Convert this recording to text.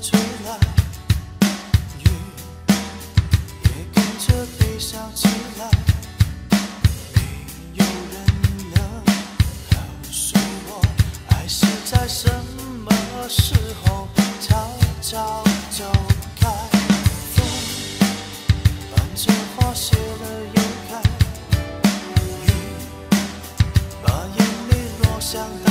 吹来，雨也跟着悲伤起来。没有人能告诉我，爱是在什么时候悄悄走开。风伴着花谢了又开，雨把眼泪落下来。